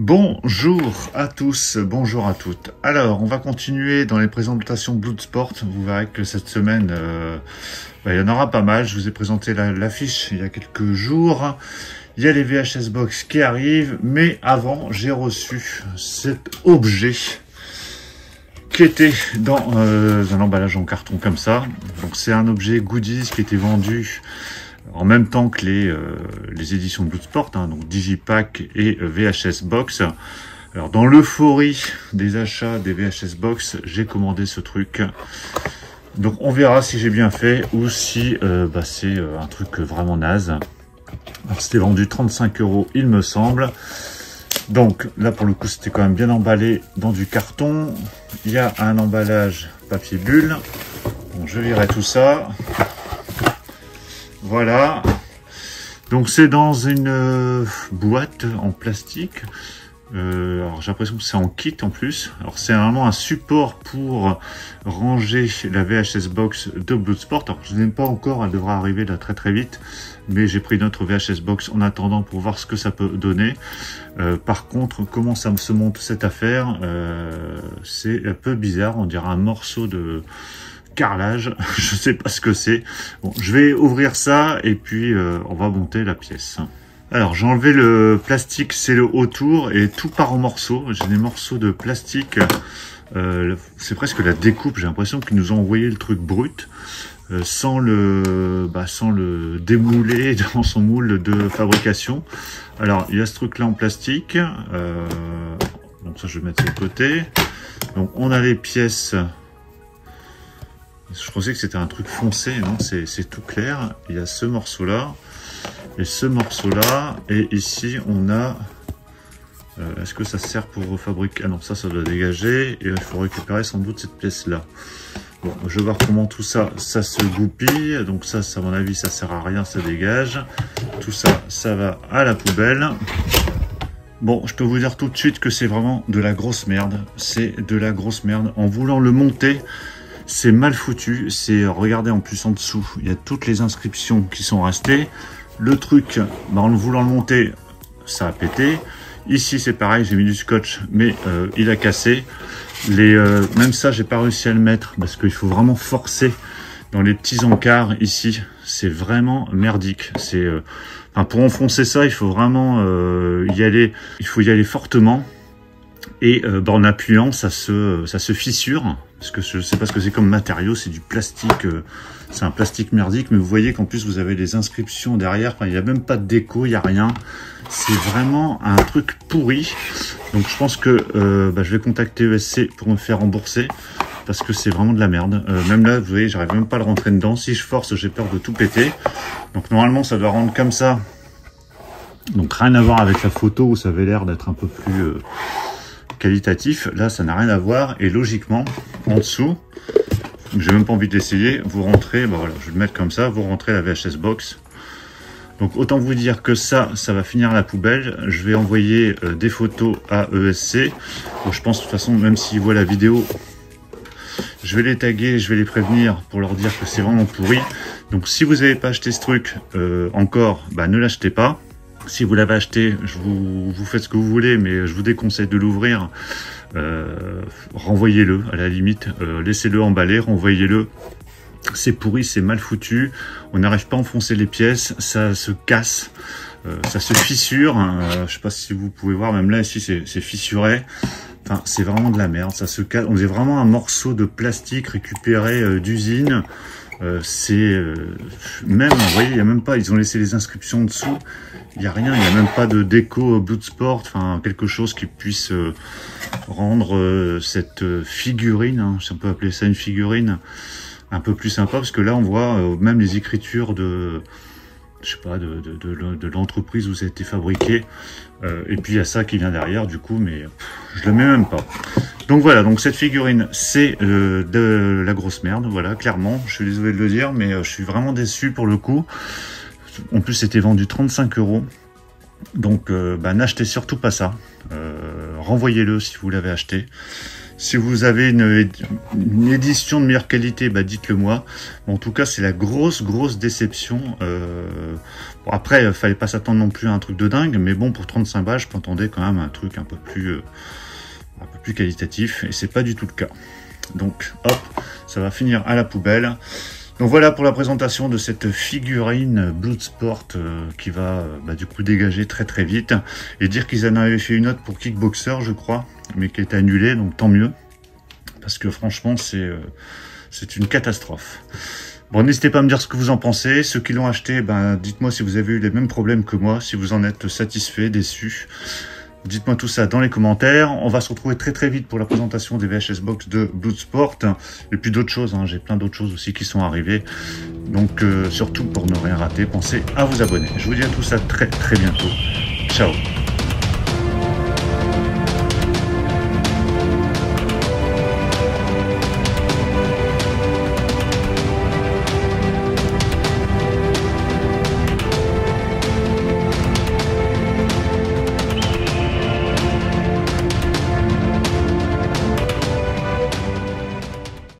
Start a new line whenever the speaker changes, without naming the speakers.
Bonjour à tous, bonjour à toutes. Alors, on va continuer dans les présentations Bloodsport. Vous verrez que cette semaine, euh, bah, il y en aura pas mal. Je vous ai présenté l'affiche il y a quelques jours. Il y a les VHS Box qui arrivent, mais avant, j'ai reçu cet objet qui était dans euh, un emballage en carton comme ça. Donc c'est un objet goodies qui était vendu en même temps que les, euh, éditions Bloodsport, hein, donc Digipack et euh, VHS Box. Alors dans l'euphorie des achats des VHS Box, j'ai commandé ce truc. Donc on verra si j'ai bien fait ou si euh, bah, c'est un truc vraiment naze. Alors c'était vendu 35 euros il me semble. Donc là pour le coup c'était quand même bien emballé dans du carton. Il y a un emballage papier bulle. Je lirai tout ça. Voilà. Donc c'est dans une euh, boîte en plastique. Euh, alors j'ai l'impression que c'est en kit en plus. Alors c'est vraiment un support pour ranger la VHS box de Bloodsport. Alors je n'aime pas encore, elle devra arriver là très très vite. Mais j'ai pris notre VHS box en attendant pour voir ce que ça peut donner. Euh, par contre, comment ça se monte cette affaire C'est un peu bizarre. On dirait un morceau de carrelage, je sais pas ce que c'est. Bon, je vais ouvrir ça et puis euh, on va monter la pièce. Alors j'ai enlevé le plastique, c'est le autour et tout part en morceaux. J'ai des morceaux de plastique, euh, c'est presque la découpe. J'ai l'impression qu'ils nous ont envoyé le truc brut. Euh, sans le bah, sans le démouler dans son moule de fabrication. Alors il y a ce truc là en plastique. donc ça je vais mettre de côté. Donc on a les pièces je pensais que c'était un truc foncé, non, c'est tout clair. Il y a ce morceau-là et ce morceau-là. Et ici, on a... Euh, est-ce que ça sert pour refabriquer? Ah non, ça, ça doit dégager. Et il faut récupérer sans doute cette pièce-là. Bon, je vais voir comment tout ça, ça se goupille. Donc ça, à mon avis, ça sert à rien, ça dégage. Tout ça, ça va à la poubelle. Bon, je peux vous dire tout de suite que c'est vraiment de la grosse merde. C'est de la grosse merde. En voulant le monter, c'est mal foutu. C'est regardez en plus en dessous, il y a toutes les inscriptions qui sont restées. Le truc, bah, en voulant le monter, ça a pété. Ici, c'est pareil, j'ai mis du scotch, mais euh, il a cassé. Les, euh, même ça, j'ai pas réussi à le mettre parce qu'il faut vraiment forcer dans les petits encarts ici. C'est vraiment merdique. C'est, euh, pour enfoncer ça, il faut vraiment y aller. Il faut y aller fortement. Et bah, en appuyant, ça se, ça se fissure parce que je sais pas ce que c'est comme matériau, c'est du plastique, euh, c'est un plastique merdique, mais vous voyez qu'en plus vous avez les inscriptions derrière, il n'y a même pas de déco, il n'y a rien. C'est vraiment un truc pourri. Donc je pense que euh, bah, je vais contacter ESC pour me faire rembourser, parce que c'est vraiment de la merde. Euh, même là, vous voyez, j'arrive même pas à le rentrer dedans. Si je force, j'ai peur de tout péter. Donc normalement, ça doit rendre comme ça. Donc rien à voir avec la photo où ça avait l'air d'être un peu plus qualitatif. Là, ça n'a rien à voir. Et logiquement, en dessous, j'ai même pas envie d'essayer, vous rentrez, voilà, je vais le mettre comme ça, vous rentrez la VHS box. Donc autant vous dire que ça, ça va finir à la poubelle. Je vais envoyer euh, des photos à ESC. je pense de toute façon, même s'ils voient la vidéo, je vais les taguer, je vais les prévenir pour leur dire que c'est vraiment pourri. Donc si vous n'avez pas acheté ce truc euh, encore, bah, ne l'achetez pas. Si vous l'avez acheté, je vous, vous faites ce que vous voulez, mais je vous déconseille de l'ouvrir. Euh, renvoyez-le à la limite, euh, laissez-le emballer, renvoyez-le. C'est pourri, c'est mal foutu, on n'arrive pas à enfoncer les pièces, ça se casse, euh, ça se fissure. Hein. je sais pas si vous pouvez voir, même là ici c'est fissuré. Enfin, c'est vraiment de la merde, ça se casse. On est vraiment un morceau de plastique récupéré d'usine. C'est même, vous voyez, il y a même pas, ils ont laissé les inscriptions dessous. Il n'y a rien, il n'y a même pas de déco Bloodsport, enfin quelque chose qui puisse euh, rendre euh, cette euh, figurine, hein, si on peut appeler ça une figurine, un peu plus sympa, parce que là on voit même les écritures de, je sais pas, de, l'entreprise où ça a été fabriqué, et puis il y a ça qui vient derrière du coup, mais je le mets même pas. Donc voilà, donc cette figurine c'est de la grosse merde, voilà, clairement, je suis désolé de le dire, mais je suis vraiment déçu pour le coup. En plus, c'était vendu 35 euros. Donc, euh, bah, n'achetez surtout pas ça. Euh, renvoyez-le si vous l'avez acheté. Si vous avez une, édition de meilleure qualité, bah dites-le moi. en tout cas, c'est la grosse, grosse déception. Euh, après, il fallait pas s'attendre non plus à un truc de dingue, mais bon, pour 35 balles, je m'attendais quand même à un truc un peu plus, euh, un peu plus qualitatif, et c'est pas du tout le cas. Donc, hop, ça va finir à la poubelle. Donc voilà pour la présentation de cette figurine Bloodsport euh, qui va bah, du coup dégager très très vite et dire qu'ils en avaient fait une autre pour Kickboxer je crois mais qui est annulée donc tant mieux parce que franchement c'est euh, c'est une catastrophe. Bon, n'hésitez pas à me dire ce que vous en pensez. Ceux qui l'ont acheté, ben, dites-moi si vous avez eu les mêmes problèmes que moi, si vous en êtes satisfait, déçu. Dites-moi tout ça dans les commentaires. On va se retrouver très très vite pour la présentation des VHS Box de Bloodsport. Et puis d'autres choses, hein. j'ai plein d'autres choses aussi qui sont arrivées. Donc euh, surtout pour ne rien rater, pensez à vous abonner. Je vous dis à tout ça très très bientôt. Ciao